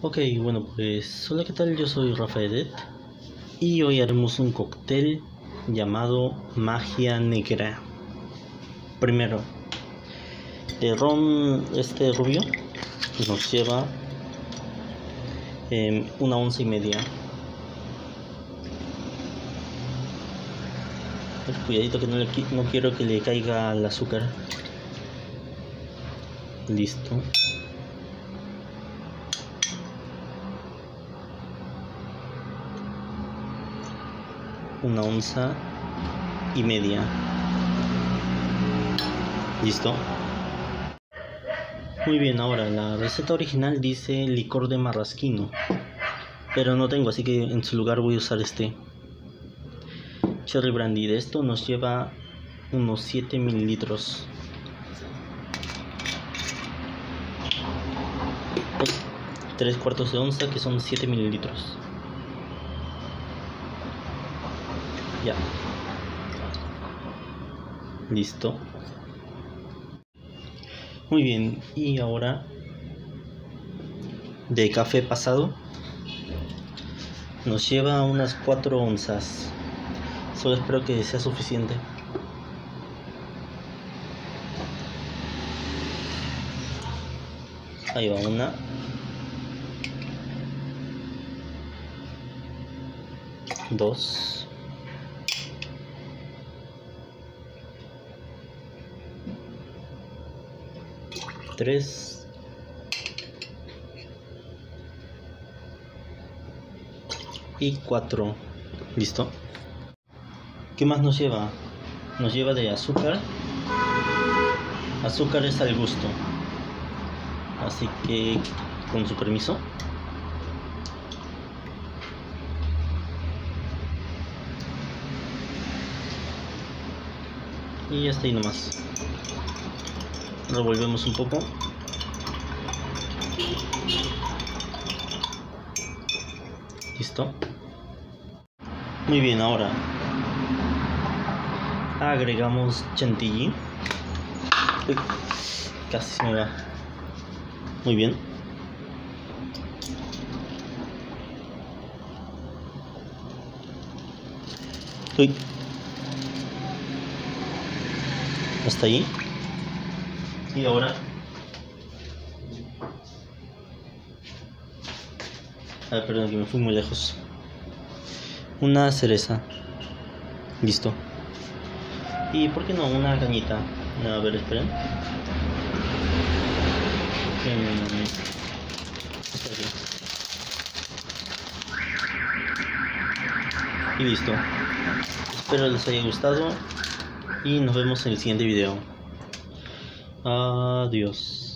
Ok, bueno pues, hola qué tal, yo soy Rafaelet y hoy haremos un cóctel llamado Magia Negra. Primero, el ron este rubio nos lleva eh, una once y media. Cuidadito que no, le, no quiero que le caiga el azúcar. Listo. Una onza y media. ¿Listo? Muy bien, ahora la receta original dice licor de marrasquino, pero no tengo, así que en su lugar voy a usar este cherry brandy. De esto nos lleva unos 7 mililitros. 3 cuartos de onza que son 7 mililitros. Listo. Muy bien, y ahora de café pasado nos lleva unas 4 onzas. Solo espero que sea suficiente. Ahí va una. Dos. Tres. Y cuatro. Listo ¿qué más nos lleva? nos lleva de azúcar. Azúcar es al gusto. Así que con su permiso. Y ya está ahí nomás revolvemos un poco. Listo. Muy bien ahora agregamos chantilly. Casi se me va. Muy bien. Uy. hasta ahí y ahora. A ver perdón que me fui muy lejos. Una cereza. Listo. Y por qué no una cañita a ver esperen. Em, y listo. Espero les haya gustado y nos vemos en el siguiente video Adiós.